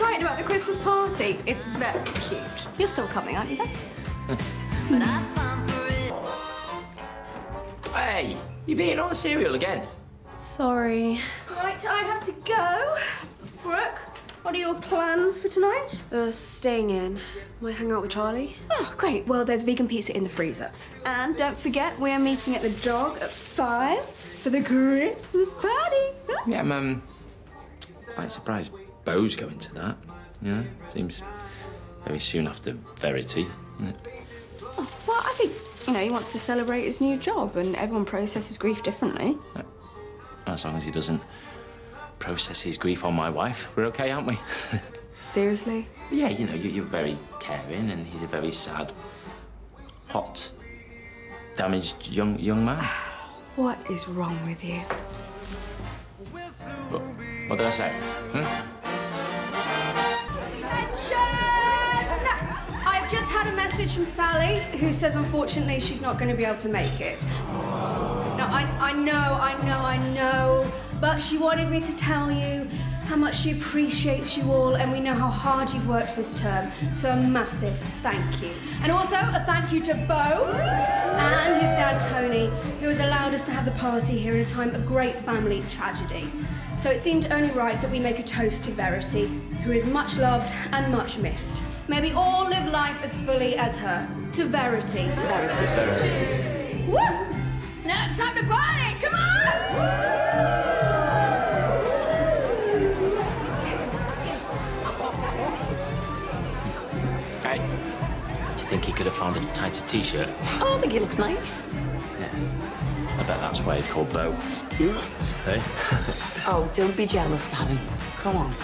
excited about the Christmas party. It's very cute. You're still coming, aren't you, then? Hey, you've eaten all the cereal again. Sorry. Right, I have to go. Brooke, what are your plans for tonight? Uh, staying in. Might hang out with Charlie. Oh, great. Well, there's vegan pizza in the freezer. And don't forget, we're meeting at the dog at five for the Christmas party. Yeah, I'm um, quite surprised Bo's going to that. Yeah, seems very soon after Verity. isn't it? Oh, well, I think, you know, he wants to celebrate his new job and everyone processes grief differently. As long as he doesn't process his grief on my wife, we're okay, aren't we? Seriously? yeah, you know, you, you're very caring, and he's a very sad, hot, damaged young young man. What is wrong with you? What, what did I say? Hmm? A message from Sally who says unfortunately she's not going to be able to make it. Now, I, I know, I know, I know, but she wanted me to tell you how much she appreciates you all and we know how hard you've worked this term. So a massive thank you. And also a thank you to Bo and his dad Tony, who has allowed us to have the party here in a time of great family tragedy. So it seemed only right that we make a toast to Verity, who is much loved and much missed. May we all live life as fully as her. To Verity. To Verity. To Verity. Woo! Now it's time to party! Come on! Hey, do you think he could have found a tighter t-shirt? Oh, I think he looks nice. Yeah. I bet that's why he's called Bo. hey? Oh, don't be jealous, darling. Come on.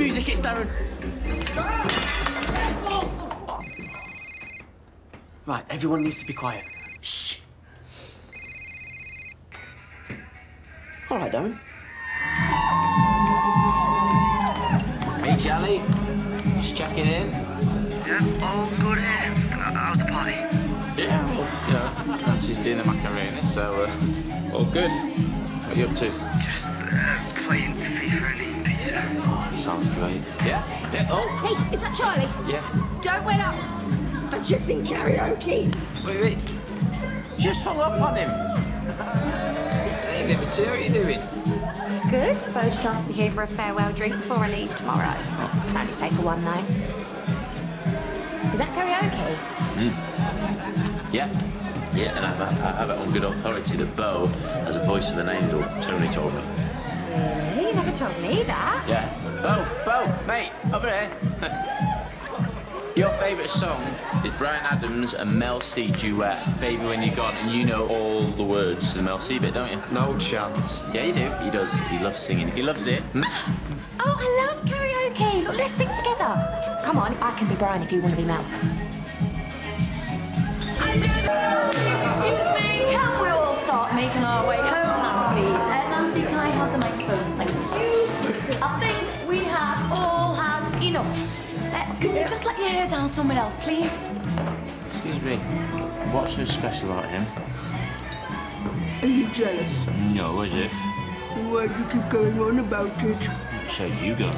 Music, it's Darren. Right, everyone needs to be quiet. Shh. All right, Darren. Hey, Charlie. Just checking in. Yeah, all good here. How's the party? Yeah, well, you know, Nancy's doing the macaroni, so uh, all good. What are you up to? Just uh, playing FIFA and. Sounds great. Yeah? Yeah. Oh, Hey, is that Charlie? yeah. Don't wait up! I've just seen karaoke! Wait, wait. Just hung up on him. Hey, Liberty, how are you doing? Good. Bo just asked me here for a farewell drink before I leave tomorrow. Can only stay for one night. Is that karaoke? Hmm. Yeah. Yeah, and I have, I have it on good authority that Bo has a voice of an angel. Tony told me. Really? You never told me that. Yeah. Bo, Bo, mate, over here. Your favourite song is Bryan Adams and Mel C duet, Baby When You're Gone, and you know all the words to the Mel C bit, don't you? No chance. Yeah, you do. He does. He loves singing. He loves it. Oh, I love karaoke. Look, let's sing together. Come on, I can be Brian if you want to be Mel. Excuse me, can we all start making our way home let your hair down somewhere else, please? Excuse me. What's so special about him? Are you jealous? No, is it? Why do you keep going on about it? So you go.